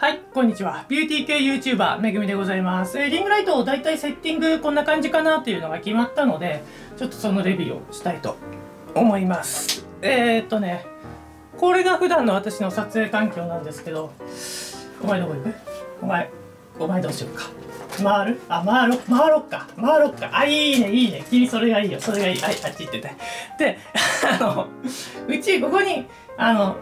はい、こんにちは。ビューティー系 YouTuber、めぐみでございます。えーリングライトをだいたいセッティングこんな感じかなっていうのが決まったので、ちょっとそのレビューをしたいと思います。えー、っとね、これが普段の私の撮影環境なんですけど、お前どこ行く？お前、お前どうしようか？回る？あ、回ろ、回ろっか？回ろっか？あ、いいね、いいね。君それがいいよ。それがいい。はい、あっち行ってて。で、あの、うちここに、あの、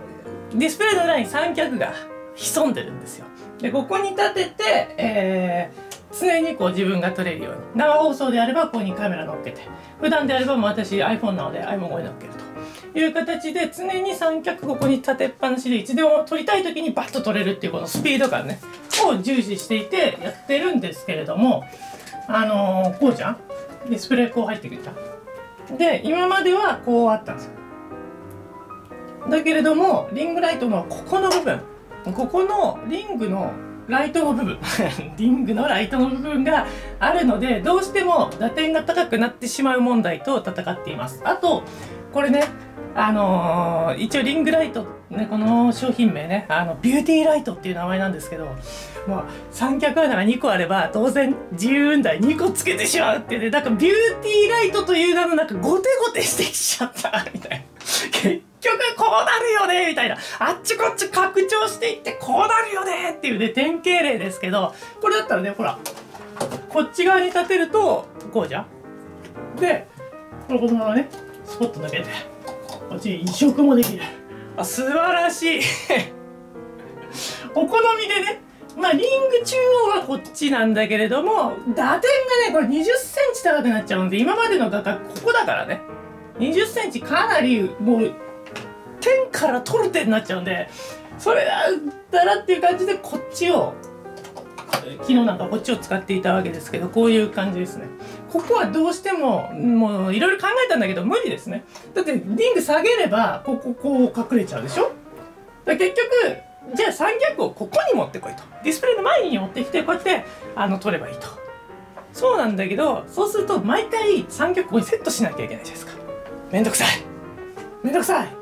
ディスプレイの裏に三脚が潜んでるんですよ。で、ここに立てて、えー、常にこう自分が撮れるように。生放送であればここにカメラ乗っけて。普段であればもう私 iPhone なので iPhone こに乗っけるという形で常に三脚ここに立てっぱなしでいつでも撮りたい時にバッと撮れるっていうこのスピード感ね、を重視していてやってるんですけれども、あのーこうじゃん？ディスプレイこう入ってくるじゃん。で、今まではこうあったんですよ。だけれども、リングライトのここの部分、ここのリングのライトの部分、リングのライトの部分があるので、どうしても打点が高くなってしまう問題と戦っています。あと、これね、あのー一応リングライト、ね、この商品名ね、あの、ビューティーライトっていう名前なんですけど、もう三脚穴が2個あれば当然自由運台2個つけてしまうっていうね、だからビューティーライトという名のなんかゴテゴテしてきちゃった、みたいな。結局こうなるよねみたいな。あっちこっち拡張していってこうなるよねっていうね、典型例ですけど、これだったらね、ほら、こっち側に立てると、こうじゃんで、これこのままね、スポット抜けて、こっちに移植もできる。あ、素晴らしい お好みでね、まあ、リング中央はこっちなんだけれども、打点がね、これ20センチ高くなっちゃうんで、今までの画角、ここだからね。20センチかなり、もう、点から取る点になっちゃうんで、それだったらっていう感じで、こっちを、昨日なんかこっちを使っていたわけですけど、こういう感じですね。ここはどうしても、もういろいろ考えたんだけど無理ですね。だってリング下げれば、ここ、こう隠れちゃうでしょ？だ結局、じゃあ三脚をここに持ってこいと。ディスプレイの前に持ってきて、こうやって、あの、取ればいいと。そうなんだけど、そうすると毎回三脚ここにセットしなきゃいけないじゃないですか。めんどくさい。めんどくさい。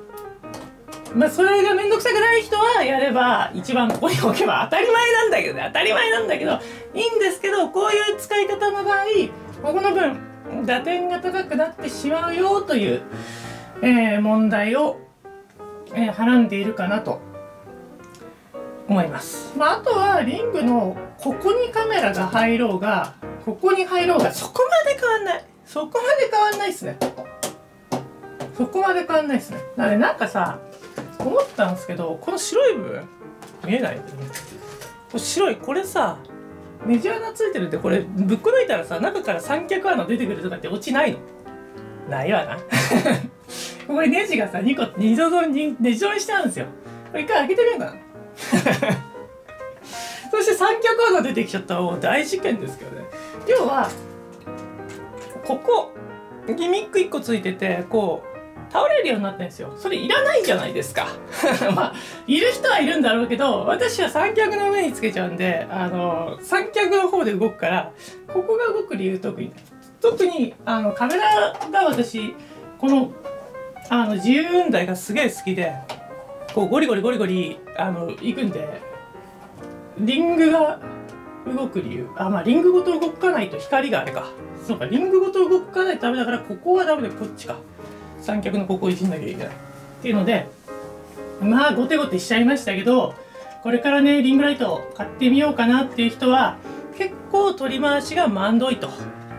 まあ、それがめんどくさくない人はやれば一番ここに置けば当たり前なんだけどね。当たり前なんだけど、いいんですけど、こういう使い方の場合、ここの分、打点が高くなってしまうよという、えー問題を、えーはらんでいるかなと思います。まあ、あとはリングのここにカメラが入ろうが、ここに入ろうが、そこまで変わんない。そこまで変わんないっすね。そこまで変わんないっすね。だからなんかさ、思ったんですけど、この白い部分、見えない。これ白い、これさ、ネジ穴ついてるってこれぶっこ抜いたらさ、中から三脚穴出てくるとかって落ちないのないわな。これネジがさ、2個、二度に、ネジ状にしてあるんですよ。これ一回開けてみようかな。そして三脚穴出てきちゃったもう大事件ですけどね。要は、ここ、ギミック1個ついてて、こう、倒れるようになってるんですよ。それいらないじゃないですか。まあ、いる人はいるんだろうけど、私は三脚の上につけちゃうんで、あの、三脚の方で動くから、ここが動く理由特に。特に、あの、カメラが私、この、あの、自由運台がすげえ好きで、こう、ゴリゴリゴリゴリ、あの、行くんで、リングが動く理由。あ、まあ、リングごと動かないと光があれか。そうか、リングごと動かないとダメだから、ここはダメで、こっちか。三脚のここをいじんなきゃいけない。っていうので、まあ、ゴテゴテしちゃいましたけど、これからね、リングライトを買ってみようかなっていう人は、結構取り回しがまんどいと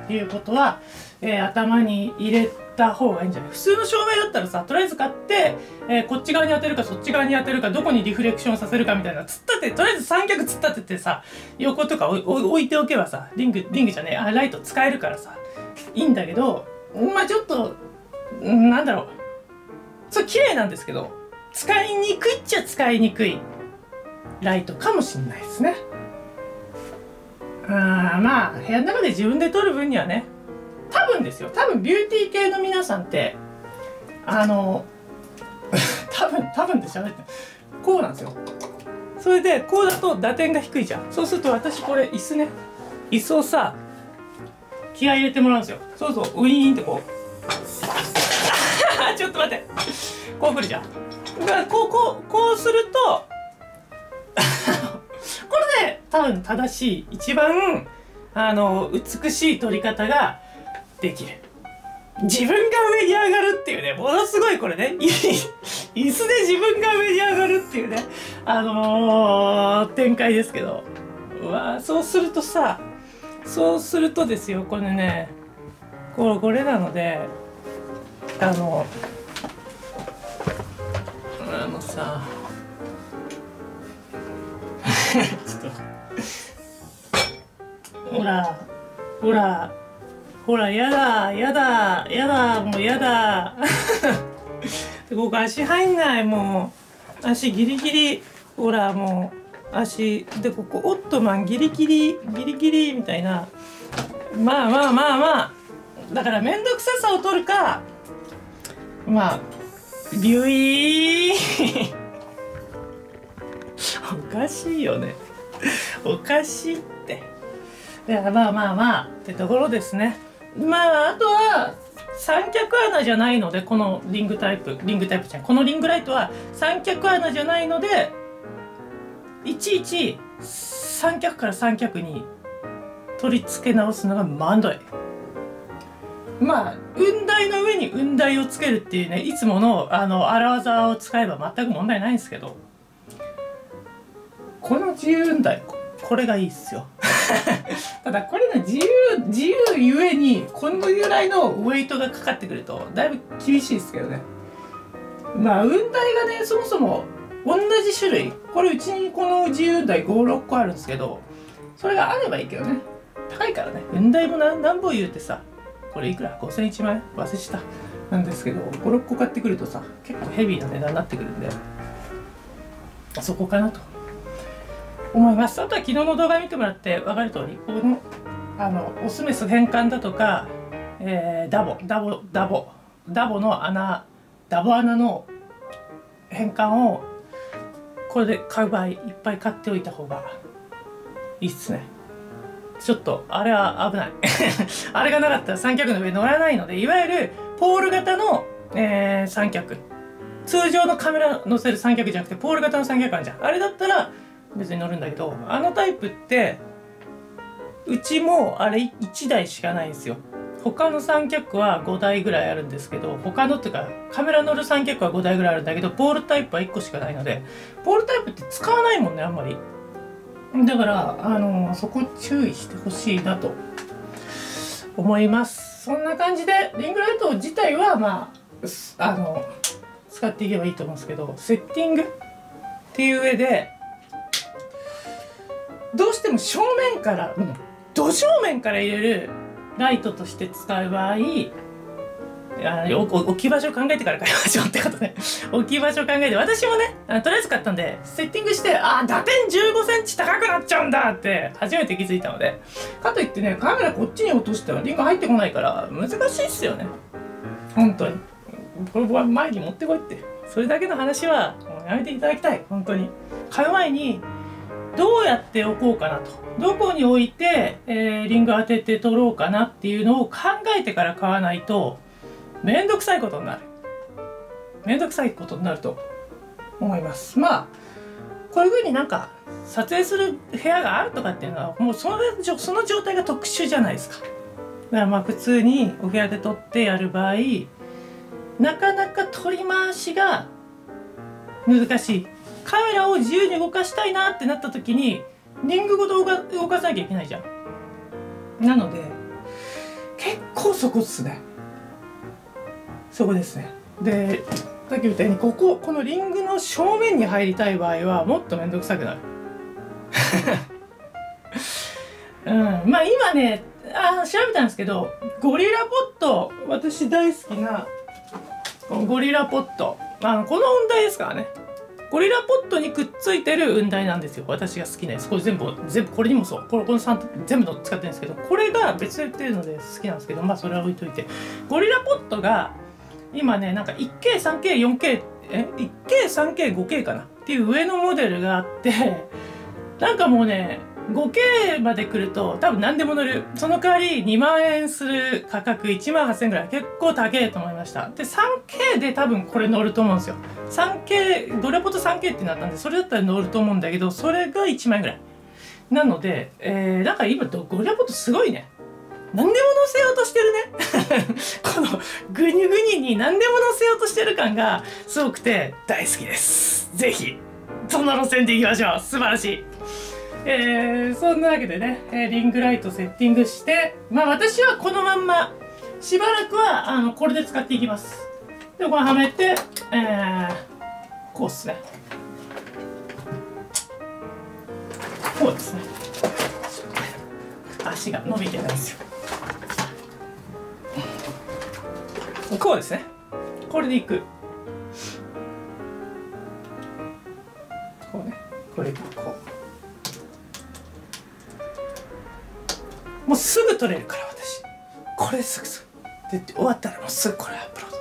いうことは、えー頭に入れた方がいいんじゃない？普通の照明だったらさ、とりあえず買って、えーこっち側に当てるかそっち側に当てるか、どこにリフレクションさせるかみたいな、つったって、とりあえず三脚つったっててさ、横とか置いておけばさ、リング、リングじゃねえ、あ、ライト使えるからさ、いいんだけど、まあちょっと、なんだろう。そう、綺麗なんですけど、使いにくいっちゃ使いにくいライトかもしんないですね。あーまあ、部屋の中で自分で撮る分にはね、多分ですよ、多分ビューティー系の皆さんって、あの、多分、多分で喋って、こうなんですよ。それで、こうだと打点が低いじゃん。そうすると私これ椅子ね、椅子をさ、気合入れてもらうんですよ。そうそう、ウィーンってこう。ちょっと待って。こう来るじゃん。だからこう、こう、こうすると これで、ね、多分正しい一番あの美しい撮り方ができる自分が上に上がるっていうねものすごいこれね 椅子で自分が上に上がるっていうねあのー、展開ですけどうわそうするとさそうするとですよこれねこれこれなのであのさちょっとほらほらほらやだやだやだもうやだ。ここ足入んないもう。足ギリギリほらもう。足でここオットマンギリギリギリギリみたいな。まあまあまあまあ。だから面倒くささを取るか。まあビュイーおかしいよね。おかしいって。いやまあまあまあってところですね。まああとは三脚穴じゃないのでこのリングタイプ。リングタイプじゃん。このリングライトは三脚穴じゃないのでいちいち三脚から三脚に取り付け直すのがまんどい。まあ雲台の上に雲台をつけるっていうねいつものあの荒技を使えば全く問題ないんですけど。この自由雲台これがいいっすよ。ただこれね自由自由ゆえにこのぐらいのウェイトがかかってくるとだいぶ厳しいですけどね。まあ雲台がねそもそも同じ種類。これうちにこの自由雲台56個あるんですけどそれがあればいいけどね。高いからね。雲台も何何本言うてさこれいくら？5000 1万円？忘れした。なんですけど56個買ってくるとさ結構ヘビーな値段になってくるんでそこかなと。思いますあとは昨日の動画見てもらって分かる通り？このあのオスメス変換だとか、えー、ダボダボダボ。ダボの穴ダボ穴の変換をこれで買う場合いっぱい買っておいた方がいいっすね。ちょっとあれは危ない。あれがなかったら三脚の上乗らないのでいわゆるポール型の、えー、三脚。通常のカメラ載せる三脚じゃなくてポール型の三脚あるじゃん。あれだったら別に乗るんだけどあのタイプってうちもあれ1台しかないんですよ。他の三脚は5台ぐらいあるんですけど他のっていうかカメラ乗る三脚は5台ぐらいあるんだけどポールタイプは1個しかないのでポールタイプって使わないもんねあんまりだからあのそこ注意してほしいなと思います。そんな感じでリングライト自体はまああの使っていけばいいと思うんですけどセッティングっていう上でどうしても正面から、うん、ど正面から入れるライトとして使う場合あ置き場所考えてから買いましょうってことで 置き場所考えて私もねとりあえず買ったんでセッティングしてあ打点1 5センチ高くなっちゃうんだって初めて気づいたので。かといってねカメラこっちに落としたらリング入ってこないから難しいっすよね。本当に。これ前に持ってこいって。それだけの話はもうやめていただきたい。本当に。買う前にどうやっておこうかなと。どこに置いて、えー、リング当てて取ろうかなっていうのを考えてから買わないとめんどくさいことになる。めんどくさいことになると思います。まあこういうふうになんか撮影する部屋があるとかっていうのはもうそのその状態が特殊じゃないですか。だからまあ普通にお部屋で撮ってやる場合なかなか取り回しが難しい。カメラを自由に動かしたいなってなった時にリングごと動かさなきゃいけないじゃん。なので結構そこっすね。そこですね。でさっきみたいにこここのリングの正面に入りたい場合はもっと面倒くさくなる。うん。まあ今ねあ調べたんですけどゴリラポット私大好きなゴリラポット。あのこの音台ですからね。ゴリラポットにくっついてる雲台なんですよ。私が好きなやつ。これ全部全部これにもそう。これこの3全部の使ってるんですけどこれが別で売ってるので好きなんですけどまあそれは置いといて。ゴリラポットが今ねなんか 1K3K4K え？1K3K5K かな？っていう上のモデルがあって なんかもうね 5K まで来ると多分何でも乗る。その代わり2万円する価格1万8000円ぐらい。結構高いと思いました。で 3K で多分これ乗ると思うんですよ。3K ドレポと 3K ってなったんでそれだったら乗ると思うんだけどそれが1万円ぐらい。なので、えー、なんか今ゴリラボトすごいね。何でも乗せようとしてるね。このグニュグニに何でも乗せようとしてる感がすごくて大好きです。ぜひそんな路線でいきましょう。素晴らしい。えー、そんなわけでね、えリングライトセッティングしてまあ私はこのまんましばらくはあのこれで使っていきます。でこれはめてえー、こうっすね。こうですね。足が伸びてないですよ。こうですね。これでいく。こうね。これこう。もうすぐ取れるから私。これですぐすぐ。で終わったらもうすぐこれアップロード。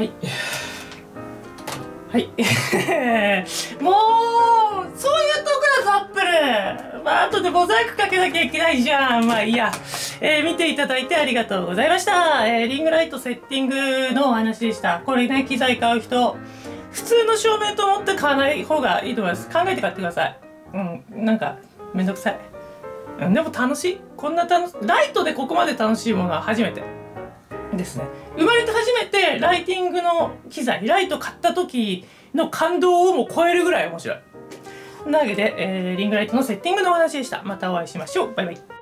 はい。はい。もうそういうとこだぞアップル。まあ後でモザイクかけなきゃいけないじゃん。まあいいや。えー、見ていただいてありがとうございました。えー、リングライトセッティングのお話でした。これね、機材買う人、普通の照明と思って買わない方がいいと思います。考えて買ってください。うん、なんか、めんどくさい。うん、でも楽しい。こんな楽し、ライトでここまで楽しいものは初めてですね。生まれて初めてライティングの機材、ライト買った時の感動をも超えるぐらい面白い。なわけで、えー、リングライトのセッティングのお話でした。またお会いしましょう。バイバイ。